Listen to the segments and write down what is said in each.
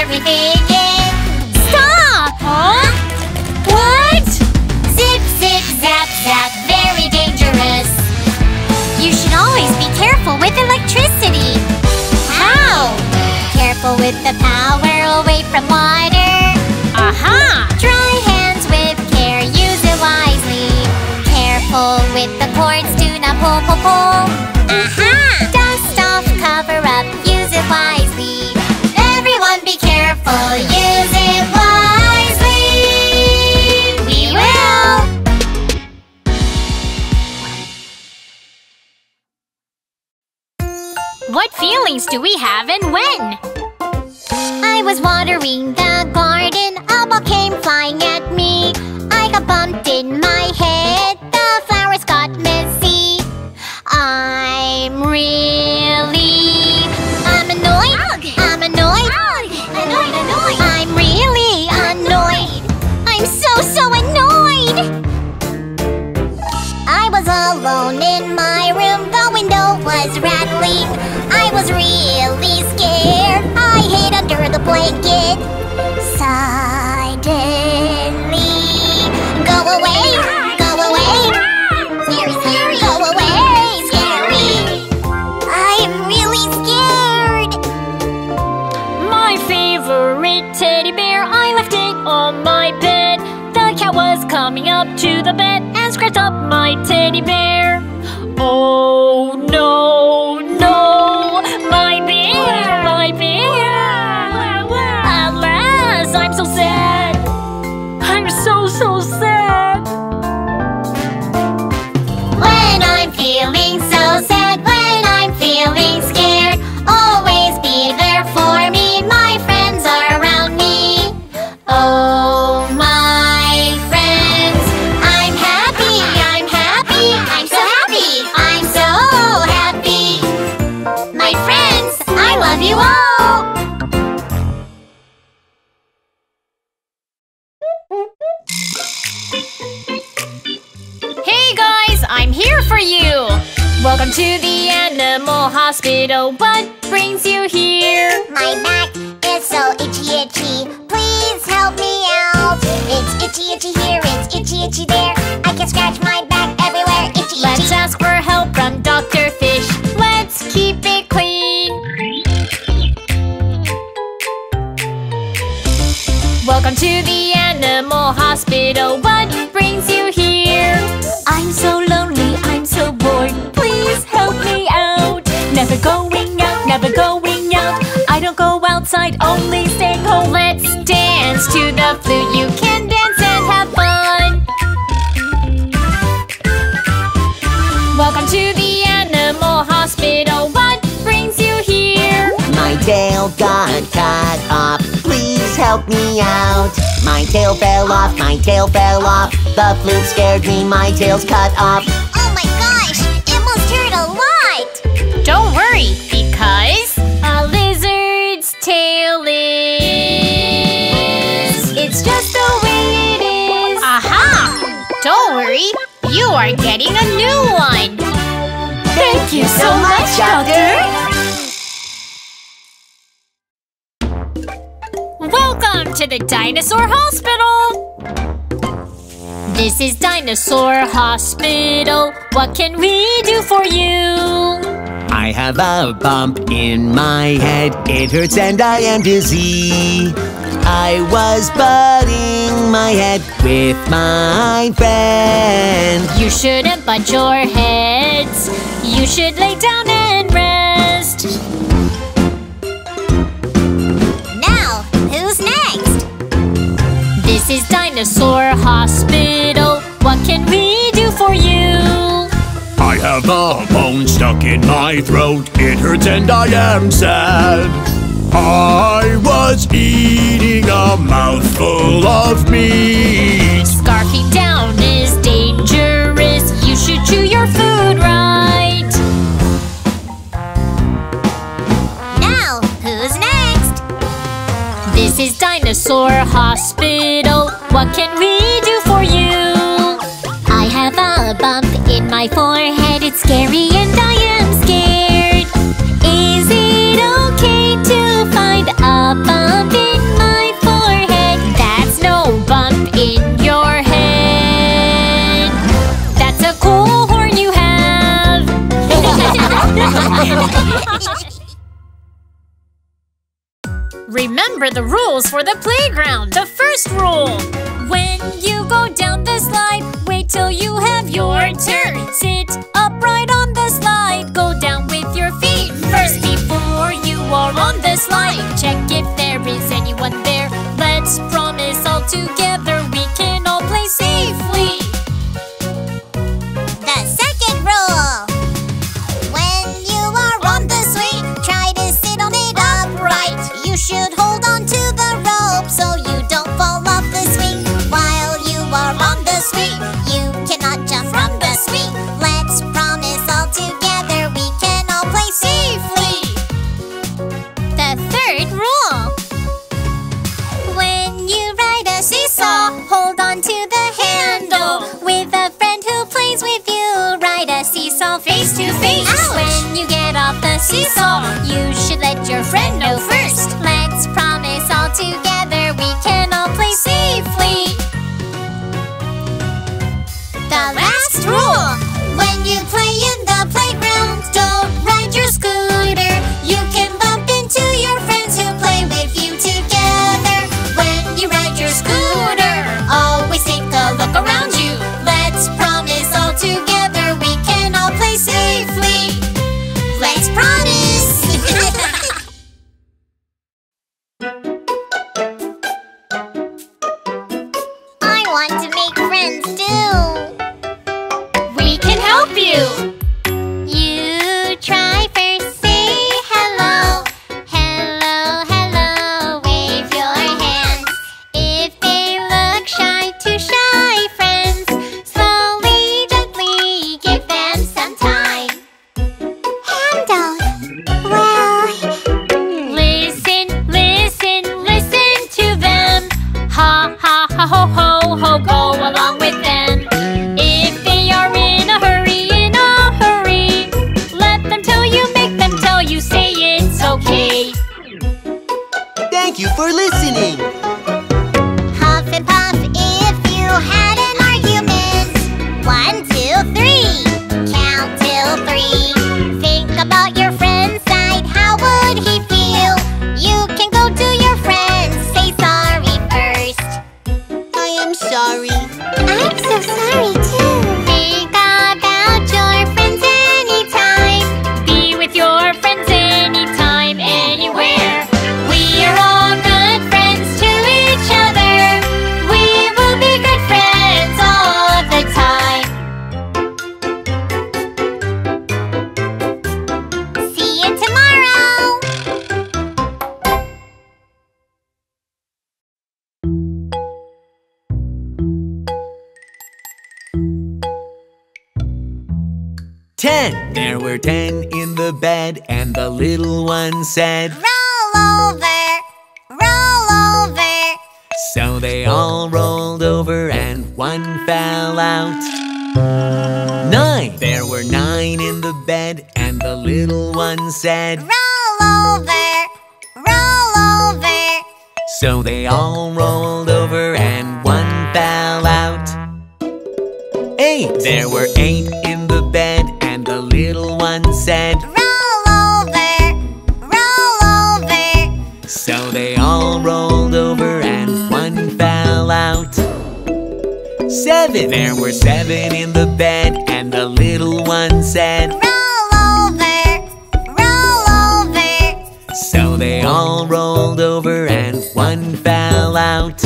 everything in. Stop! Huh? What? Zip, zip, zap, zap. Very dangerous. You should always be careful with electricity. How? Careful with the power away from water. Aha! Dry hands with care, use it wisely. Careful with the cords, do not pull, pull, pull. Aha! Dust off, cover up, use it wisely. Everyone be careful, use it wisely. We will. What feelings do we have and when? I was watering the garden, a ball came flying at me. I got bumped rattling. I was really scared. I hid under the blanket. Suddenly, go away, go away. Scary, scary, go away, scary. I'm really scared. My favorite teddy bear, I left it on my bed. The cat was coming up to the bed and scratched up my teddy bear. Oh no, no, Welcome to the animal hospital. What brings you here? My back is so itchy, itchy. Please help me out. It's itchy, itchy here, it's itchy, itchy there. I can scratch my back everywhere. Itchy, itchy. Let's ask for help from Dr. Fish. Let's keep it clean. Welcome to the animal hospital. What going out, never going out. I don't go outside, only stay home. Let's dance to the flute. You can dance and have fun. Welcome to the animal hospital. What brings you here? My tail got cut off. Please help me out. My tail fell off, my tail fell off. The flute scared me, my tail's cut off. Don't worry, because a lizard's tail is. It's just the way it is. Aha! Don't worry, you are getting a new one. Thank you so much, Doctor. Welcome to the Dinosaur Hospital. This is Dinosaur Hospital. What can we do for you? I have a bump in my head. It hurts and I am dizzy. I was butting my head with my friend. You shouldn't butt your heads. You should lay down is Dinosaur Hospital. What can we do for you? I have a bone stuck in my throat. It hurts and I am sad. I was eating a mouthful of meat. Scarfing down is dangerous. You should chew your food right. Now, who's next? This is Dinosaur Hospital. We do for you? I have a bump in my forehead. It's scary and I am scared. Is it okay to find a bump in my forehead? That's no bump in your head. That's a cool horn you have. Remember the rules for the playground. The first rule when you go down the slide, wait till you have your turn. Sit upright on the slide, go down with your feet first before you are on the slide. Check if there is anyone there. Let's promise all together face. When you get off the seesaw, Ten. There were ten in the bed, and the little one said, Roll over, roll over. So they all rolled over, and one fell out. Nine. There were nine in the bed, and the little one said, Roll over, roll over. So they all rolled over, and one fell out. Eight. There were eight Seven. There were seven in the bed, and the little one said, Roll over, roll over. So they all rolled over, and one fell out.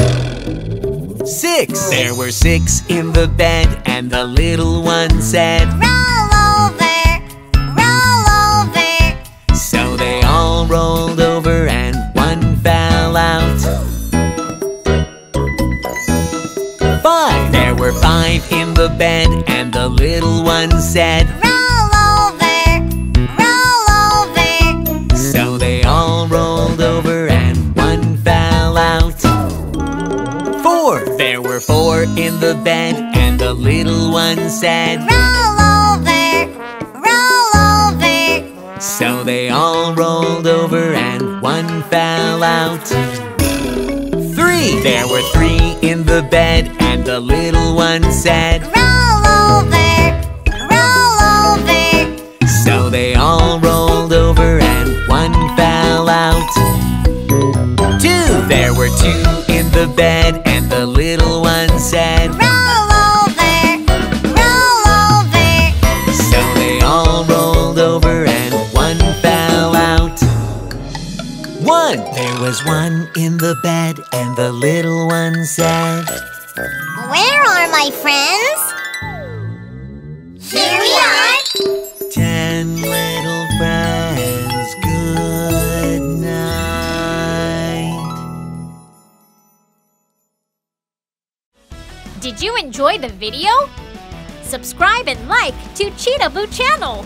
Six. There were six in the bed, and the little one said, five in the bed, and the little one said, Roll over, roll over. So they all rolled over, and one fell out. Four. There were four in the bed, and the little one said, Roll over, roll over. So they all rolled over, and one fell out. Three. There were three in the bed, and the little one said, Roll over, roll over. So they all rolled over, and one fell out. Two. There were two my friends? Here we are. Ten little friends, good night. Did you enjoy the video? Subscribe and like to Cheetahboo channel.